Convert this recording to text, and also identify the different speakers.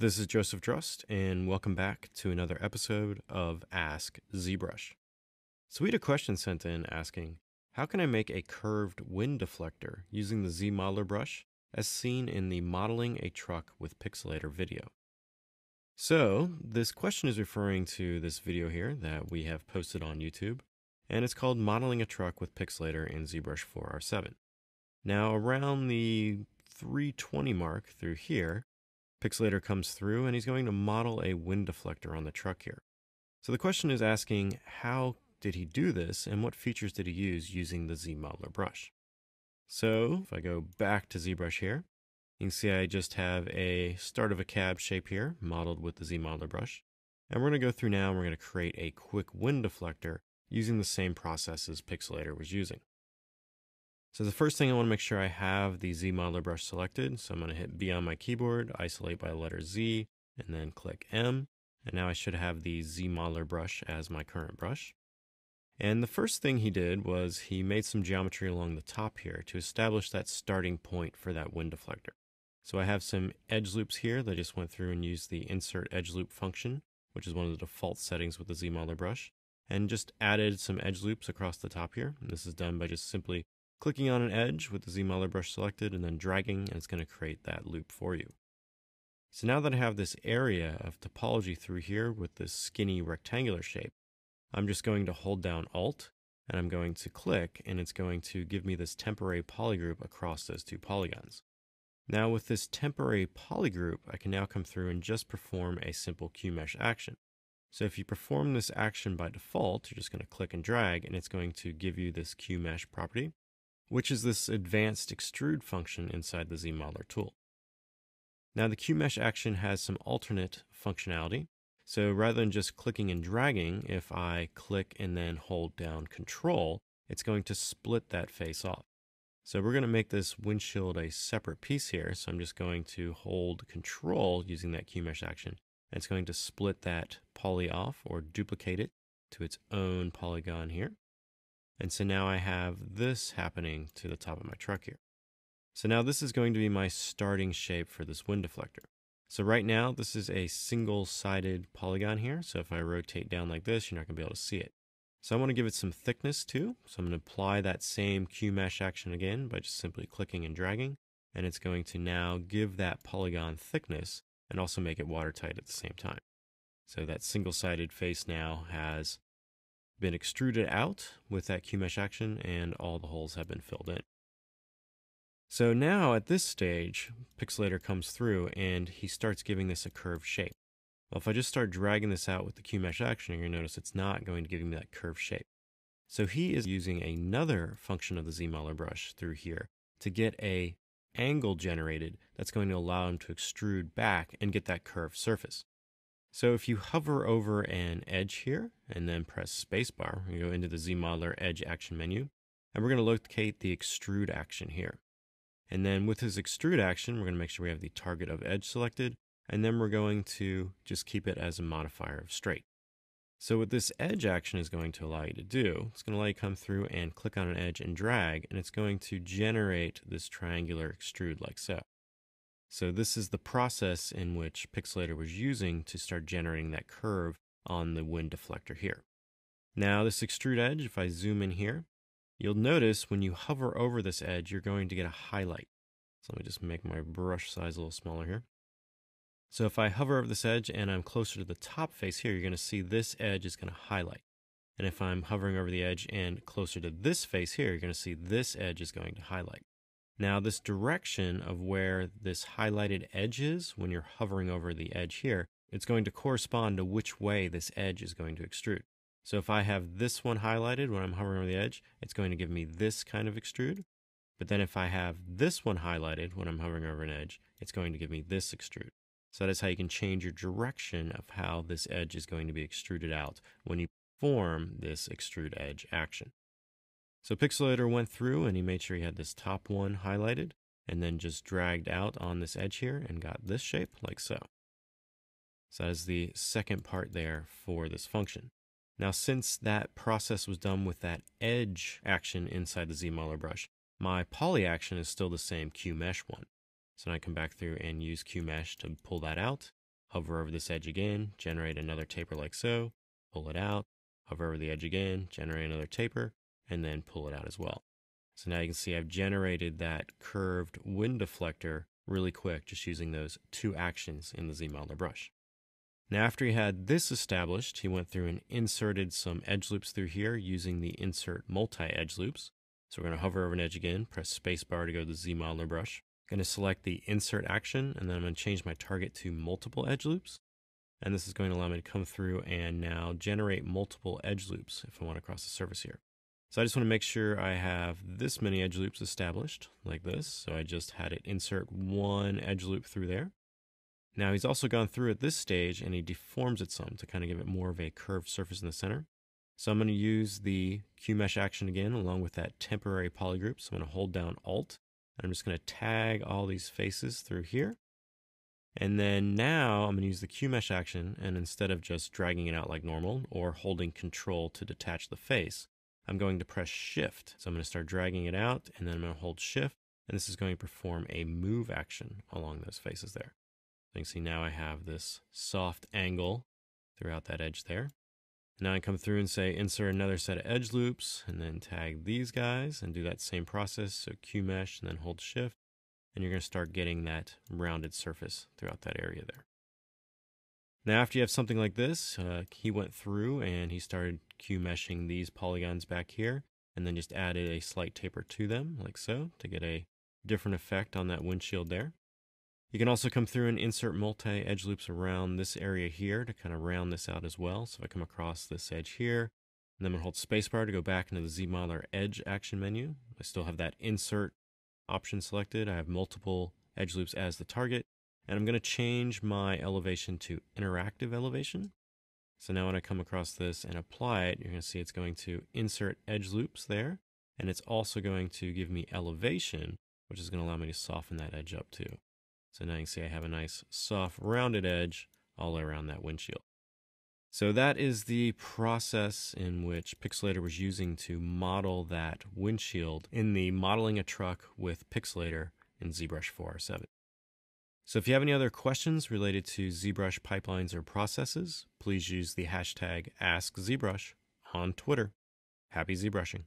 Speaker 1: This is Joseph Drust, and welcome back to another episode of Ask ZBrush. So we had a question sent in asking, how can I make a curved wind deflector using the ZModeler brush as seen in the Modeling a Truck with Pixolator video? So this question is referring to this video here that we have posted on YouTube, and it's called Modeling a Truck with Pixolator in ZBrush 4R7. Now around the 320 mark through here, Pixolator comes through and he's going to model a wind deflector on the truck here. So the question is asking how did he do this and what features did he use using the ZModeler brush? So if I go back to ZBrush here, you can see I just have a start of a cab shape here modeled with the ZModeler brush. And we're going to go through now and we're going to create a quick wind deflector using the same process as Pixolator was using. So the first thing I want to make sure I have the ZModeler brush selected. So I'm going to hit B on my keyboard, isolate by letter Z, and then click M. And now I should have the ZModeler brush as my current brush. And the first thing he did was he made some geometry along the top here to establish that starting point for that wind deflector. So I have some edge loops here that I just went through and used the insert edge loop function, which is one of the default settings with the ZModeler brush, and just added some edge loops across the top here. And this is done by just simply clicking on an edge with the ZModeler brush selected and then dragging and it's going to create that loop for you. So now that I have this area of topology through here with this skinny rectangular shape, I'm just going to hold down Alt and I'm going to click and it's going to give me this temporary polygroup across those two polygons. Now with this temporary polygroup, I can now come through and just perform a simple QMesh action. So if you perform this action by default, you're just going to click and drag and it's going to give you this QMesh property which is this advanced extrude function inside the ZModeler tool. Now the QMesh action has some alternate functionality. So rather than just clicking and dragging, if I click and then hold down control, it's going to split that face off. So we're going to make this windshield a separate piece here. So I'm just going to hold control using that QMesh action. And it's going to split that poly off or duplicate it to its own polygon here. And so now I have this happening to the top of my truck here. So now this is going to be my starting shape for this wind deflector. So right now, this is a single-sided polygon here. So if I rotate down like this, you're not going to be able to see it. So I want to give it some thickness too. So I'm going to apply that same QMesh action again by just simply clicking and dragging. And it's going to now give that polygon thickness and also make it watertight at the same time. So that single-sided face now has been extruded out with that QMesh action and all the holes have been filled in. So now at this stage, Pixolator comes through and he starts giving this a curved shape. Well, if I just start dragging this out with the QMesh action, you're going to notice it's not going to give me that curved shape. So he is using another function of the ZModeler brush through here to get a angle generated that's going to allow him to extrude back and get that curved surface. So if you hover over an edge here and then press spacebar, we go into the ZModeler Edge Action menu, and we're going to locate the extrude action here. And then with this extrude action, we're going to make sure we have the target of edge selected, and then we're going to just keep it as a modifier of straight. So what this edge action is going to allow you to do, it's going to allow you to come through and click on an edge and drag, and it's going to generate this triangular extrude like so. So this is the process in which Pixolator was using to start generating that curve on the wind deflector here. Now this extrude edge, if I zoom in here, you'll notice when you hover over this edge, you're going to get a highlight. So let me just make my brush size a little smaller here. So if I hover over this edge and I'm closer to the top face here, you're going to see this edge is going to highlight. And if I'm hovering over the edge and closer to this face here, you're going to see this edge is going to highlight. Now this direction of where this highlighted edge is, when you're hovering over the edge here, it's going to correspond to which way this edge is going to extrude. So if I have this one highlighted when I'm hovering over the edge, it's going to give me this kind of extrude. But then if I have this one highlighted when I'm hovering over an edge, it's going to give me this extrude. So that is how you can change your direction of how this edge is going to be extruded out when you perform this extrude edge action. So Pixolator went through and he made sure he had this top one highlighted and then just dragged out on this edge here and got this shape like so. So that is the second part there for this function. Now, since that process was done with that edge action inside the ZModeler brush, my poly action is still the same QMesh one. So now I come back through and use QMesh to pull that out. hover over this edge again, generate another taper like so, pull it out, hover over the edge again, generate another taper, and then pull it out as well. So now you can see I've generated that curved wind deflector really quick just using those two actions in the ZModeler brush. Now after he had this established, he went through and inserted some edge loops through here using the insert multi-edge loops. So we're going to hover over an edge again, press spacebar to go to the ZModeler brush. I'm going to select the insert action, and then I'm going to change my target to multiple edge loops. And this is going to allow me to come through and now generate multiple edge loops if I want to cross the surface here. So I just want to make sure I have this many edge loops established like this. So I just had it insert one edge loop through there. Now he's also gone through at this stage and he deforms it some to kind of give it more of a curved surface in the center. So I'm going to use the QMesh action again along with that temporary polygroup. So I'm going to hold down Alt and I'm just going to tag all these faces through here. And then now I'm going to use the QMesh action and instead of just dragging it out like normal or holding control to detach the face, I'm going to press shift. So I'm going to start dragging it out and then I'm going to hold shift and this is going to perform a move action along those faces there. So you can see now I have this soft angle throughout that edge there. Now I come through and say insert another set of edge loops and then tag these guys and do that same process. So QMesh and then hold shift and you're going to start getting that rounded surface throughout that area there. Now after you have something like this, uh, he went through and he started Q meshing these polygons back here and then just added a slight taper to them like so to get a different effect on that windshield there. You can also come through and insert multi-edge loops around this area here to kind of round this out as well. So if I come across this edge here, and then I'm going to hold spacebar to go back into the ZModeler Edge action menu. I still have that insert option selected. I have multiple edge loops as the target. And I'm going to change my elevation to interactive elevation. So now when I come across this and apply it, you're going to see it's going to insert edge loops there. And it's also going to give me elevation, which is going to allow me to soften that edge up too. So now you can see I have a nice soft rounded edge all around that windshield. So that is the process in which Pixolator was using to model that windshield in the modeling a truck with Pixolator in ZBrush 4R7. So if you have any other questions related to ZBrush pipelines or processes, please use the hashtag AskZBrush on Twitter. Happy ZBrushing.